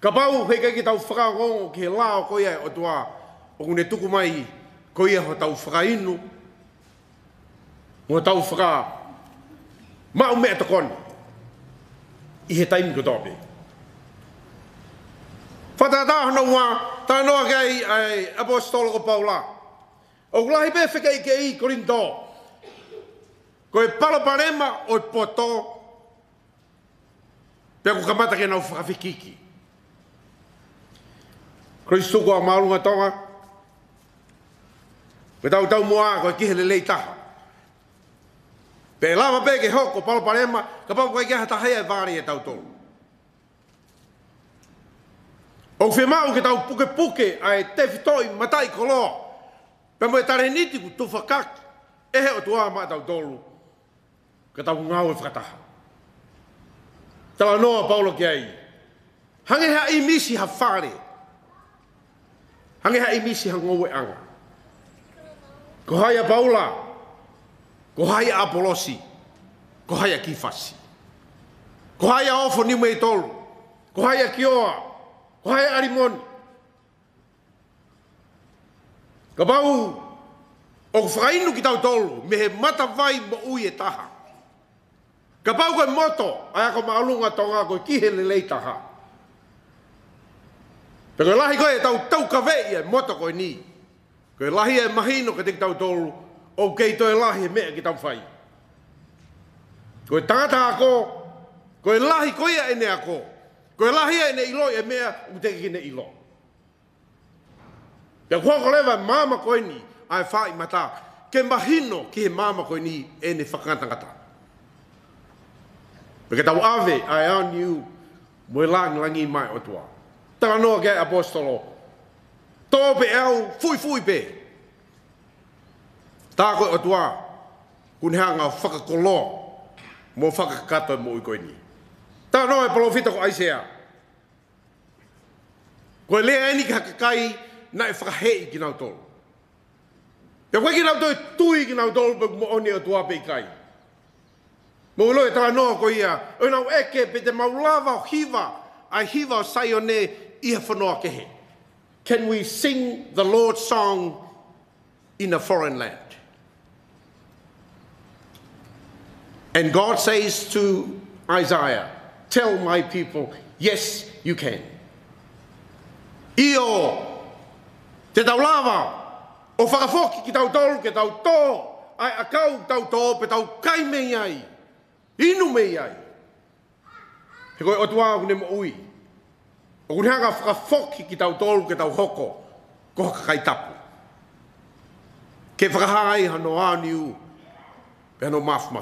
ka pau he ka ki tau fra ro ke la ko ye o toa o kune tuku mai ko ye ho tau fra inu mo tau fra ma o to kon i he taimi ko tope fratata no wa Tā noa kei ai apostolo o Paula. O kulahi pe whikei ke i Korinto. Ko e paloparema o i poto. Pe ko kamata ke nau whakawhikiki. Kristu ko a maurunga tonga. Ko tau tau moa ko e kihele lei taha. Pe lava pe ke hoko paloparema. Ka pa ko e kia hatahaya e vāri e tau tonga. O fe mau ke tau puke puke a e te fitoi matai kolo. Pe mo e tare niti ku tu whakak. Ehe o tua ma tau dolu. Ke tau ngau e whakataha. Tala noa paulo ki ai. Hange ha i misi ha whare. Hange ha i misi ha ngowe anga. Ko haia paula. Ko haia apolosi. Ko haia kifasi. Ko haia ofo ni mei tolu. Ko haia kioa. kioa. O hai ari moni. Ka pau, ki tau tolu, me he mata vai mo ui e taha. Ka koe moto, ai ako maalunga tonga koe kihele lei taha. Pe koe lahi koe e tau tau ka vei e moto koe ni. Koe lahi e mahino ke tiki tau tolu, o kei e lahi e mea ki tau whai. Koe tangata ako, koe lahi koe e ne ako. Koe lahi koe e ne ako. Ko e lahi e ne ilo e mea u te kine ilo. Ya kua kolewa e mama koe ni a e whai mata ke mahino ki he mama koe ni e ne whakangatangata. Pe ke tau ave a e aoni u mo la langi mai o tua. Tanga noa ke apostolo. Tope e au fui fui pe. Tā koe o tua kunhanga whakakolo mo whakakata mo i koe ni. Ta ko aisea. lea eni na e whakahei ki nau tolu. ki nau tolu tui ki nau tolu pe kai. Mo tā noa ko ia, o nau eke pe te o hiva, a hiva o sai o ne whanoa kehe. Can we sing the Lord's song in a foreign land? And God says to Isaiah, tell my people, yes, you can. Io, te tau lava, o whakafoki ki tau tolu, ke tau tō, ai a kau tau tō, pe tau kai mei ai, inu mei ai. He koe o tuā kune mo ui, o kune hanga whakafoki ki tau tolu, ke tau hoko, ko haka kai tapu. Ke whakahai hano aniu, pe hano mafu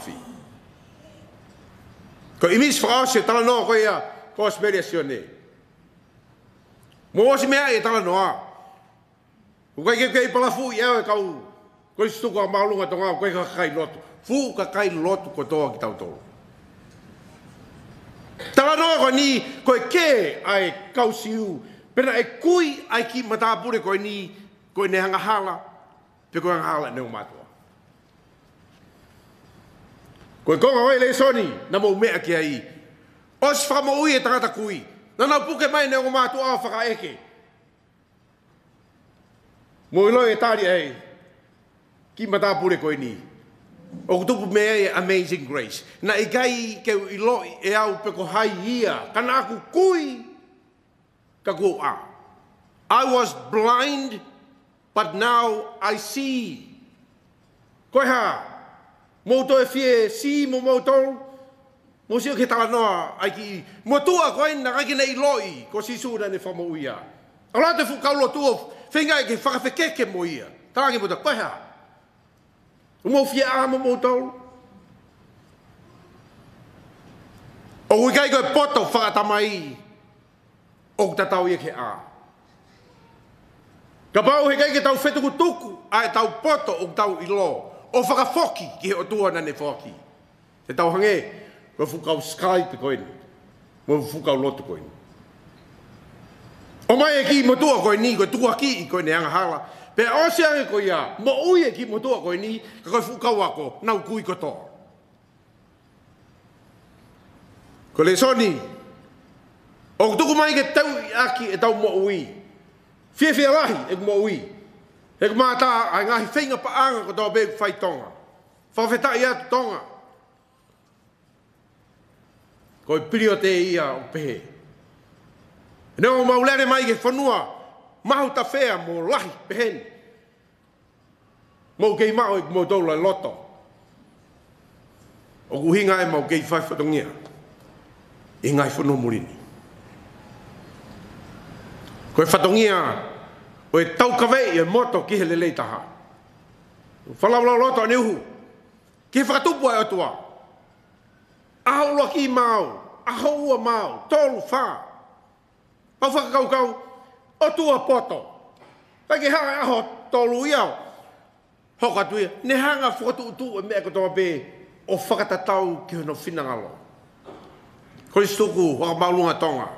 Ko i mis fra se tala no ko ia ko spediazione. Mo si mea e tala no a. Ko kai kai pala fu ia e kau. Ko istu ko malu ma tonga ko ka kai lotu. Fu ka kai lotu ko toa ki tau tolu. Tala no ko ni ko ke ai kau siu. Pena e kui ai ki matapure ko ni ko ne hanga hala. Pe ko hanga hala e ne o matua. Koe konga oi le soni, na mou mea ki ai. Os wha mou e tangata kui. Na nau puke mai ne o mātu awa whaka eke. Mou ilo e tāri ai. Ki mata pure koe ni. O kutupu mea e amazing grace. Na i gai ke ilo e au peko hai ia. Kana aku kui. Ka kuo a. I was blind, but now I see. Koe haa. Moto e fie si mo moto. Mo si o ke tala noa ai ki. Mo tua ko ina ka ki nei loi ko si su dane fa mo ia. Ala te fu kaulo tu finga e ke fa fe ke ke mo ia. Tala ki puta pa ha. Mo fie a mo moto. O ui kai koe poto whakatamai o ku tatau ia ke a. Ka pau he kai ke tau whetuku tuku a e tau poto o ku tau i loo o whaka whoki ki he o tua na ne whoki. Te tau hange, mo fukau sky te koini, mo fukau lotu koini. O mai e ki mo tua ni, ko tua ki i ni anga hala, pe o se ange ko ia, mo ui e ki mo tua koini, ka koi fukau ako, nau kui koto. Ko le soni, o tuku mai ke tau aki e tau mo ui, fie fie rahi e mo ui, E ku mātā, ai ngahi whainga pa anga ko tō bēku whai tonga. Whawhetā i atu tonga. Ko i piri o te ia o pehe. Ne o maulere mai ke whanua, mahu ta whea mō lahi pehen. Mō kei mao i ku e mō tōla loto. O ku hinga e mō kei whai e whatongia. E ngai whanua murini. Ko i ko i whatongia, o tau ka vei e moto ki he lelei taha. Whala wala loto ane uhu, ki he whakatupu ai atua. Aho ua ki mau, aho ua mau, tolu wha. Pau whakakau kau, o tua poto. Pake ha aho tolu iau. Hoka tuia, ne hanga whakatu utu e mea kotoa pē, o whakatatau ki hono whinangalo. Koi stuku, waka maulunga tonga.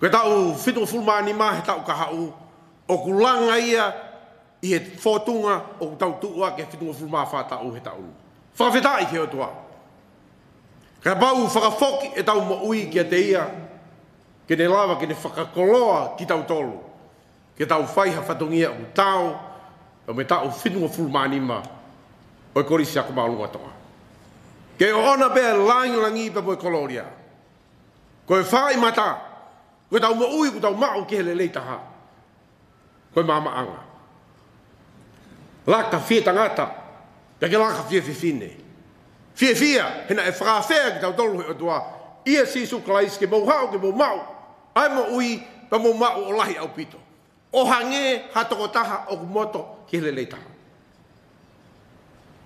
Koe tau, fitu ni ma, he tau ka hau. Koe o kulanga ia i he fōtunga o tau tūua ke whitunga fuma whāta o he tau. Whawhetā i ke o tua. Ka bau whakafoki e tau maui ki te ia, ke ne lava, ke ne whakakoloa ki tau tolu, ke tau whaiha whatungia o tau, o me tau whitunga fuma anima, o i e korisi o maalunga toa. Ke o ona pē langi langi pe poe koloria, ko e whai mata, ko e tau maui ko tau mao ke hele leitaha koe mama anga. Laka fie tangata, ya ke laka fie fifine. Fie fia, hena e whaka fea ki tau tolu hui otua, ia sisu klais ke mou hao ke mou mau, ai mo ui pa mou mau o lahi au pito. O hange ha toko taha o kumoto ki hele leitaha.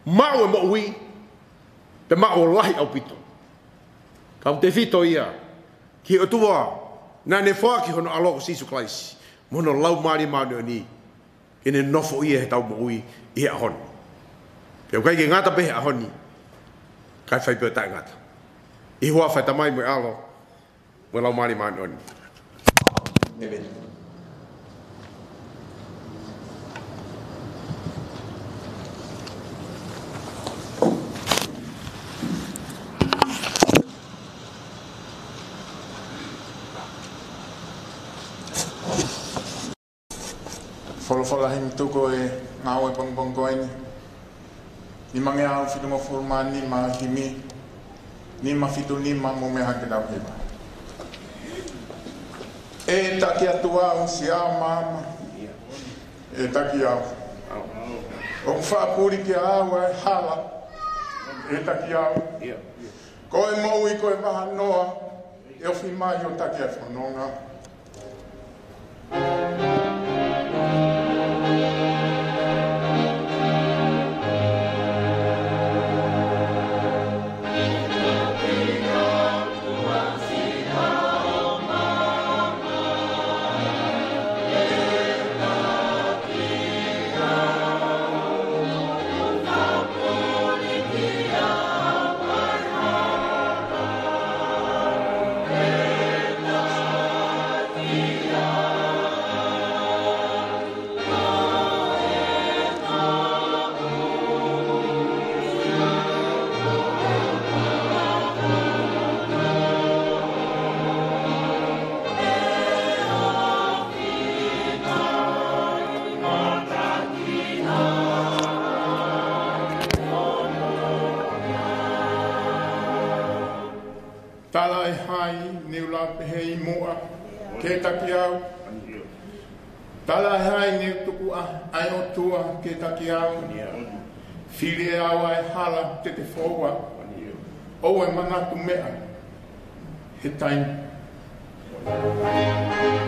Mau e mo ui, pe mau o lahi au pito. Kau te fito ia, ki otua, na ne fwa ki hono alo sisu klaisi mono lau mari mau ni ene nofo ia e he tau mui i a hon e o ke ngata pe a hon ni kai fai pe ta ngata i hua fai tamai mo e alo Mono lau mari mau ni me whakalahi mi tuko e ngāo e bongbong koe ni. Ni mange au whitunga whurma ni ma himi, ni ma whitu ni ma mō me hake nāu hewa. E taki atu au si au māma, e taki au. O whāpuri ki au e hala, e taki au. Koe mou i koe maha noa, e o whi mai o taki e whanonga. Thank you. taki au. Tala hai ni tuku a ai o tua ke taki au. Fili e au ai hala te te fōua. O e manatu mea. He taimu. Thank you.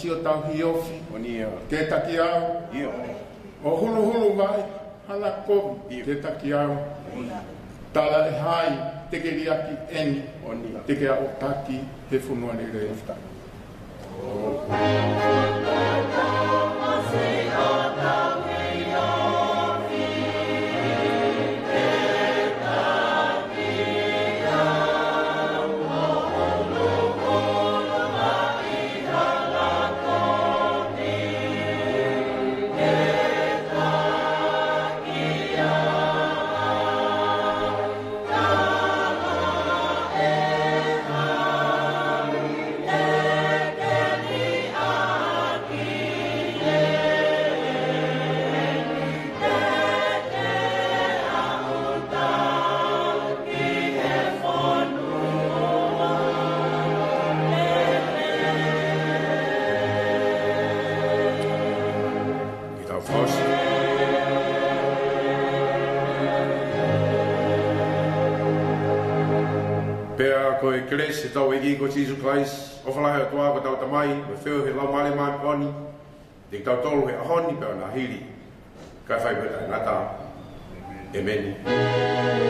tio tau hi ofi. O ni e. Te taki au. I o. O hulu hulu mai. Hala kovi. I o. Te au. O ni e. Tala e hai. Teke liaki eni. O ni e. Teke au taki. He funua ni re. O ni e. O ni e. tau e gei ko Jesus Christ, o whalahe o tua ko tau tamai, me whewe he lau male mai pwani, te tau tolu he ahoni pe o nga hiri. Kai whai pwetai ngata. Amen. Amen.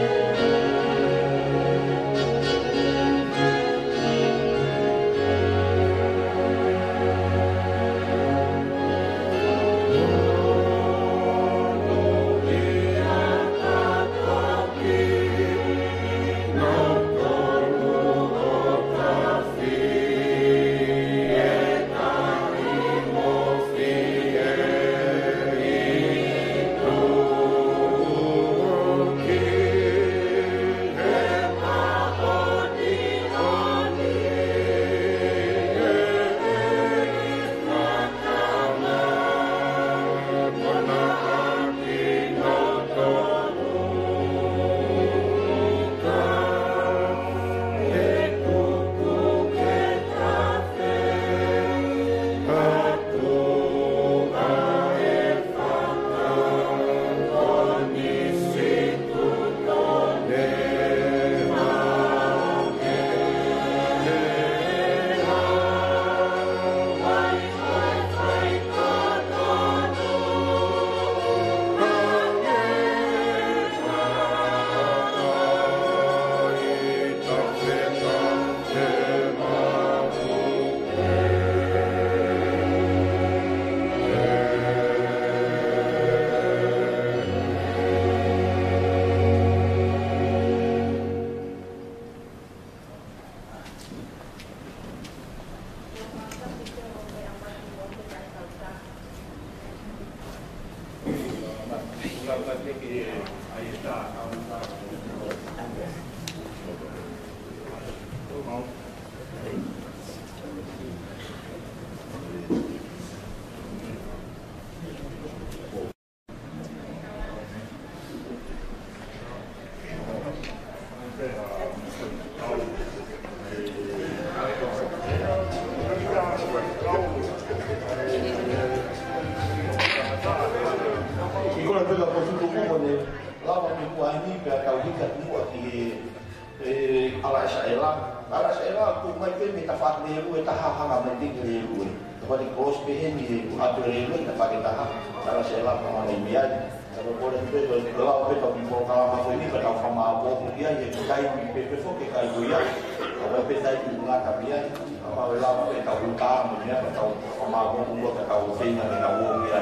mia a pa la pe ta un ta mo mia pa ta pa ma bo bo ta ka o fe na na o mia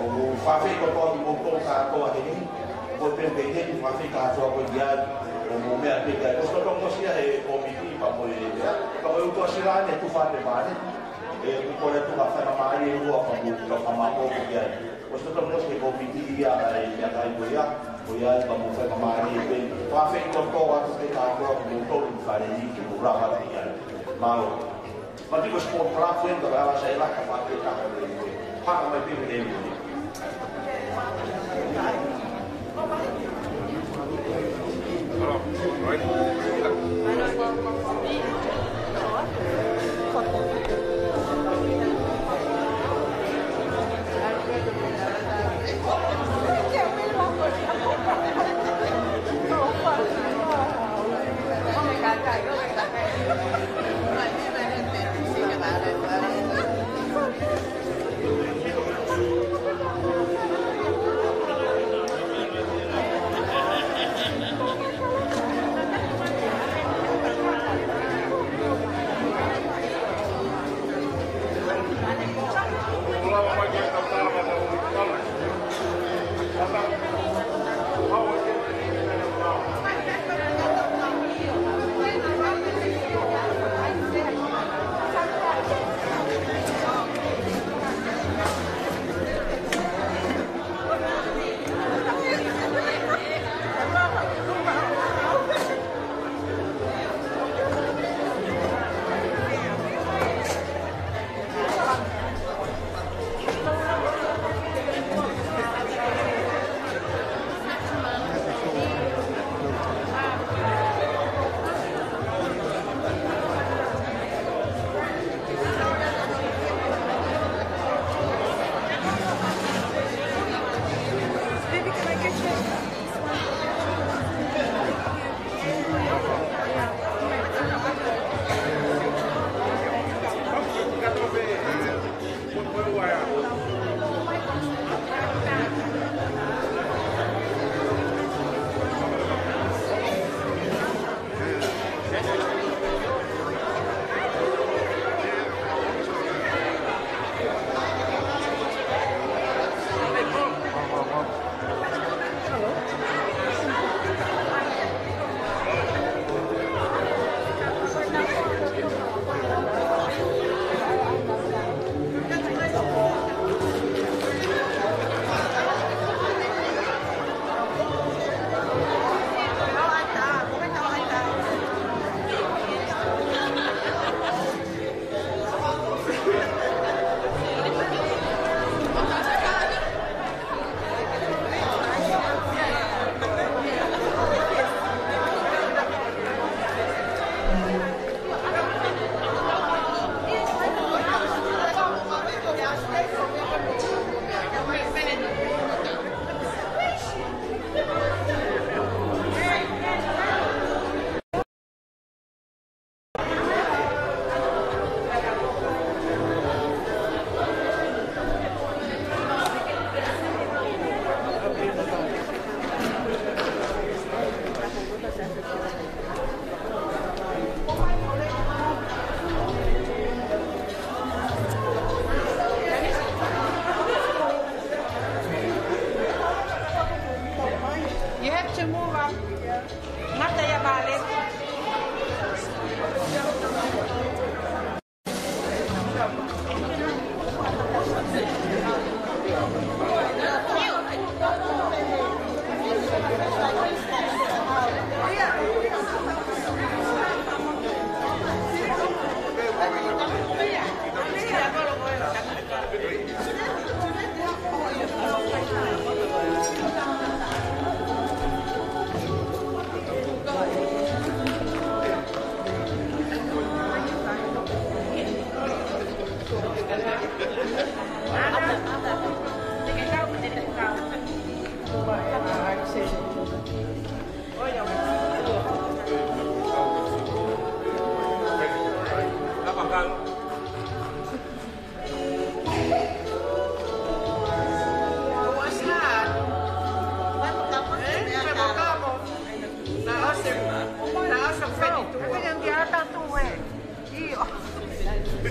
o bo fa fe ko to bo ko ka to a ni bo pe pe ke fa fe ka to a ko dia o mo mia pe ka to ko ko sia e o mi ti pa mo e ya ka o ko si la ne tu fa ne ba ne e ko ko le tu ka fa na ma ye o pa bo ko pa ma ko ko dia o so to mo si ko mi ti ya ya ya ka i bo ya o ya pa mo fa ma ye pe fa fe ko to a ko ka to a ko to ni fa ne ni ki bo ra ha ne ya Mau. Mati ko sport club ko yung gagawa sa ilang kapatid na ako ngayon. Paka may pinunin mo. Right.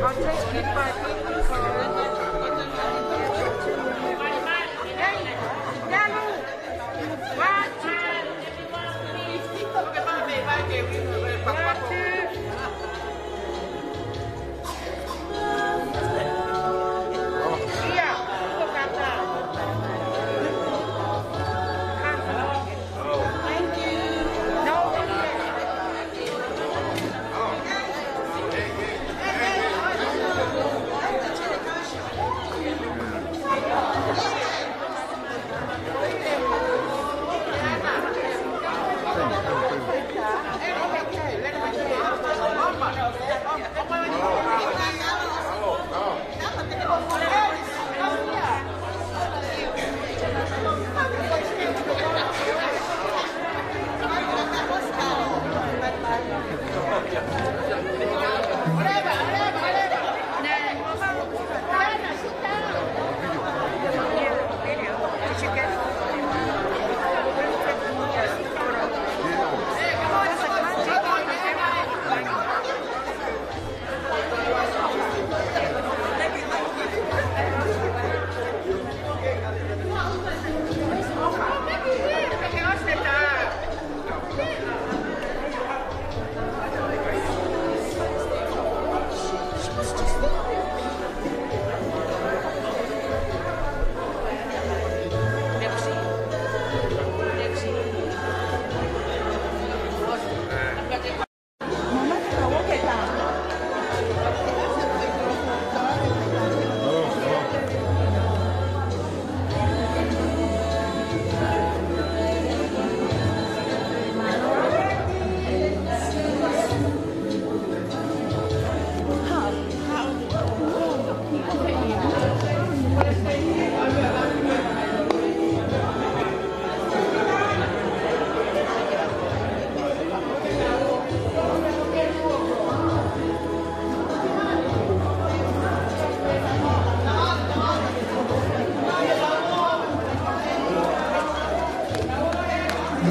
I'll take it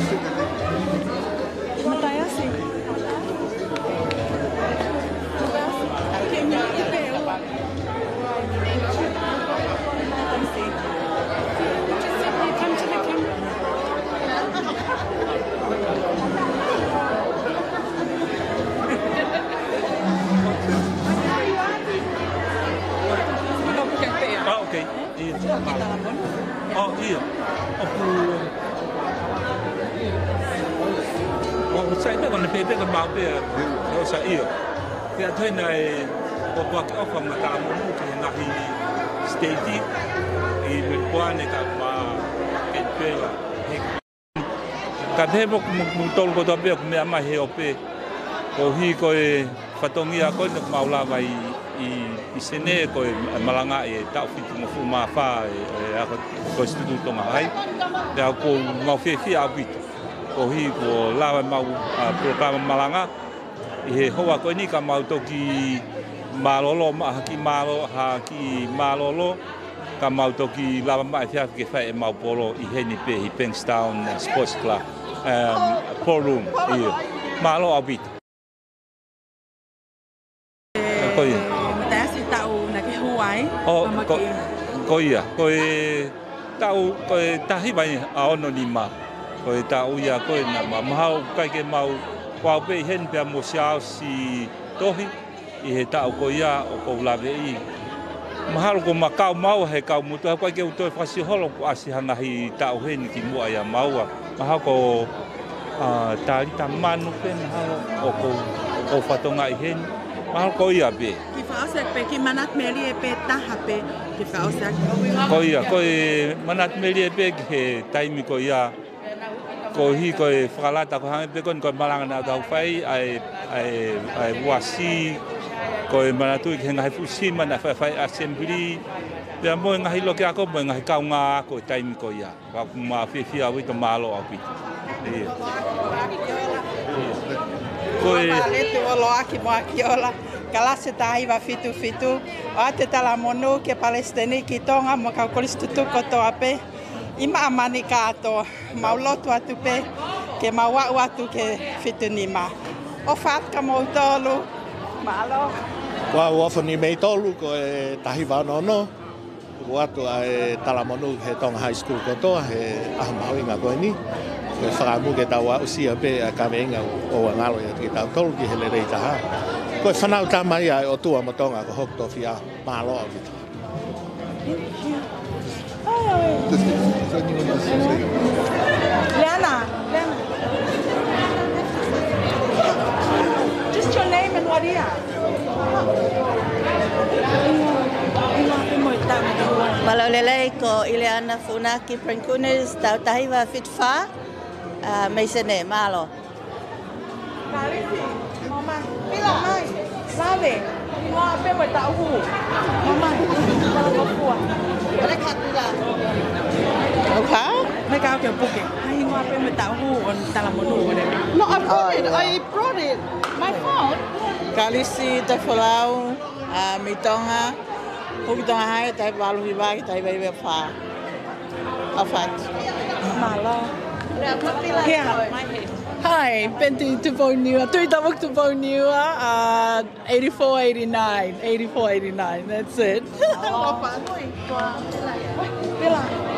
Thank you. te mo mo tolu ko tapia ko me ama he ope ko hi ko e fatongia ko nok maula vai i i sene ko malanga e ta fitu mo fu ma fa e, e a ko instituto ma ai da ko ma fe fi a bit ko hi ko lava ma a programa malanga i he hoa ko ni ka mau toki malolo ma ki lo ha ki malolo ka mau toki lava ma fi a ke fa e mau polo i he ni pe i Pinkstown Sports Club um, poor room here. Ma lo abit. Ko ia. Ta si tau na ke huai. O ko ko ia. Ko e tau ko e tahi mai a ono ni ma. Ko e tau ia ko e na ma mau kai ke mau kwa pe hen pe mo si tohi i he tau ko ia o ko lave i mahalo ko makau mau he kau mutu ha koe ke uto e whasi holo ko asi hi tau he ni ki mua ia maua mahalo ko uh, manu pe mahalo o ko o whatonga i he ni mahalo ko ia be ki whaose pe ki manat meri e pe taha pe ki whaose ko ia ko e manat meri e pe ki he taimi ko ia ko hi ko e whakalata ko hangi pe ko ni e ko malanga na tau whai ai ai ai wasi ko e mana tu ki ngai fu si mana fa fa assembly ya mo e ngai lo ki ako mo e ngai e ka nga ko time ko ya ba ku ma fi fi awi to malo api ko e wa lo aki mo aki ola kala se tai va fitu fitu o te tala monu ke palestini ki tonga mo ka ko listu ko to ape ima amani ka to maulotu atu pe ke mawa atu ke fitu nima o fat ka mo tolu malo. Wa wa foni me tolu ko e tahi va no no. Wa to e talamonu he tong high school ko to he a mawi ma ni. Ko fra mu ke tawa o si ape a ka venga o wa ya ki ta tolu ki hele rei ta. Ko fa na ta mai o tu a motonga ko hokto fia malo. Thank you. Oh. Lana. Mà María. Malaulele ko Ileana Funaki Prankunes tau tahiwa fitfa uh, meisene malo. Parisi, mama, pila mai, lave, mo ape mo tau hu, mama, kalau kau kuat. Mereka tidak. Okay. Mereka akan bukit. No, I brought oh, it. Yeah. I brought it. My phone. Kalisi, Tafalau, uh, Mitonga, Hukitonga Hai, Tai Palu Hiba, Tai Bai Bai Pha. Afat. Malo. Yeah, yeah. My head. Hi, Benti Tupou Niua, Tui Tamuk Tupou Niua, uh, 84-89, 84-89, that's it. Oh, Afat. Pila. Pila.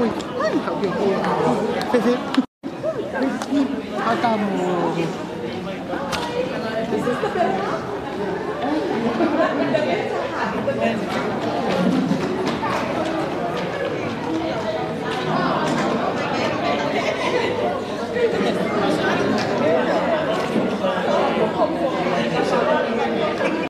喂，嗨，好久不见，嘿嘿，阿甘木。